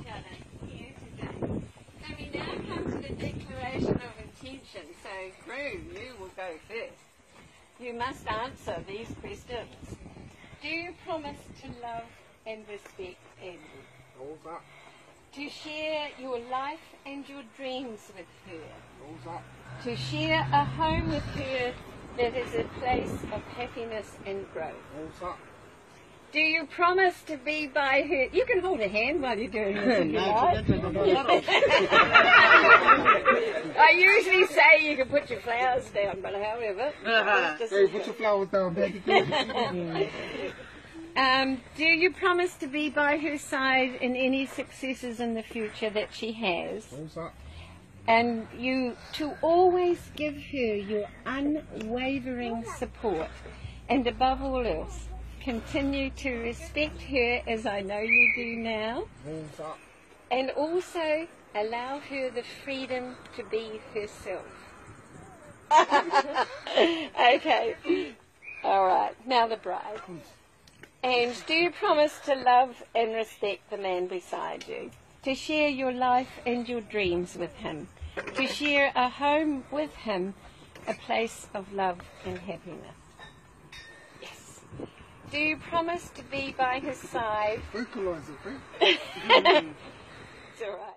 each other here today. So we now come to the declaration of intention. So, Gru, you will go first. You must answer these questions. Do you promise to love and respect Andy? All that. To share your life and your dreams with her. All that. To share a home with her that is a place of happiness and growth. All that. Do you promise to be by her? You can hold a hand while you're doing this if you like. I usually say you can put your flowers down, but however. just- Hey, put your flowers down, Daddy. Um, do you promise to be by her side in any successes in the future that she has? And you to always give her your unwavering support, and above all else, continue to respect her as I know you do now, and also allow her the freedom to be herself. okay. All right. Now the bride. And do you promise to love and respect the man beside you? To share your life and your dreams with him? To share a home with him? A place of love and happiness? Do you promise to be by his side? Vocalize it? It's all right.